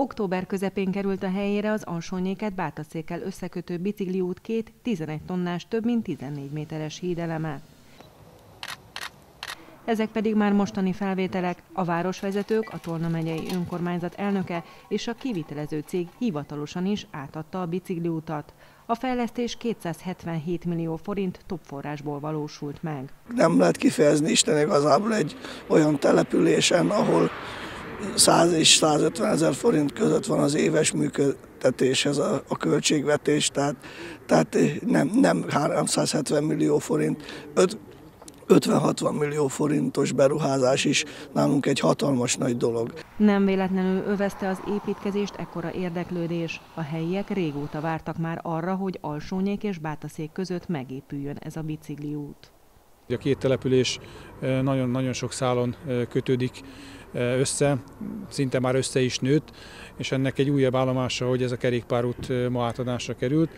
Október közepén került a helyére az Alsónyéket Bátaszékkel összekötő bicikliút két 11 tonnás, több mint 14 méteres hídeleme. Ezek pedig már mostani felvételek, a városvezetők, a Tolna megyei önkormányzat elnöke és a kivitelező cég hivatalosan is átadta a bicikliutat. A fejlesztés 277 millió forint top forrásból valósult meg. Nem lehet kifejezni Isten igazából egy olyan településen, ahol 100 és 150 ezer forint között van az éves működtetéshez a, a költségvetés, tehát, tehát nem, nem 370 millió forint, 50-60 millió forintos beruházás is nálunk egy hatalmas nagy dolog. Nem véletlenül övezte az építkezést ekkora érdeklődés. A helyiek régóta vártak már arra, hogy Alsónyék és Bátaszék között megépüljön ez a bicikliút. A két település nagyon-nagyon sok szálon kötődik össze, szinte már össze is nőtt, és ennek egy újabb állomása, hogy ez a kerékpárút ma átadásra került.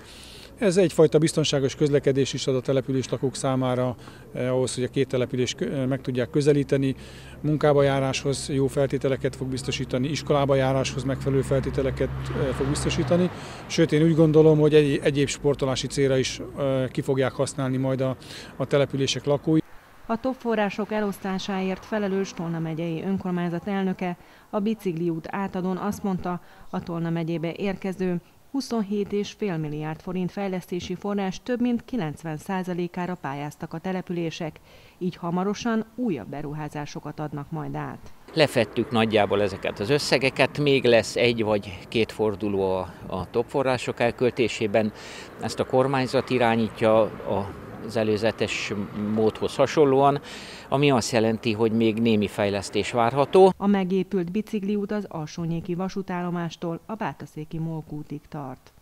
Ez egyfajta biztonságos közlekedés is ad a település lakók számára, eh, ahhoz, hogy a két település eh, meg tudják közelíteni, munkába járáshoz jó feltételeket fog biztosítani, iskolába járáshoz megfelelő feltételeket eh, fog biztosítani. Sőt, én úgy gondolom, hogy egy, egyéb sportolási célra is eh, ki fogják használni majd a, a települések lakói. A top források elosztásáért felelős Tolna megyei önkormányzat elnöke a bicikliút átadón azt mondta, a Tolna megyébe érkező 27,5 milliárd forint fejlesztési forrás több mint 90%-ára pályáztak a települések, így hamarosan újabb beruházásokat adnak majd át. Lefettük nagyjából ezeket az összegeket, még lesz egy vagy két forduló a, a top források elköltésében. Ezt a kormányzat irányítja a az előzetes módhoz hasonlóan, ami azt jelenti, hogy még némi fejlesztés várható. A megépült bicikliút az Alsónyéki vasútállomástól a Bátaszéki Molkútig tart.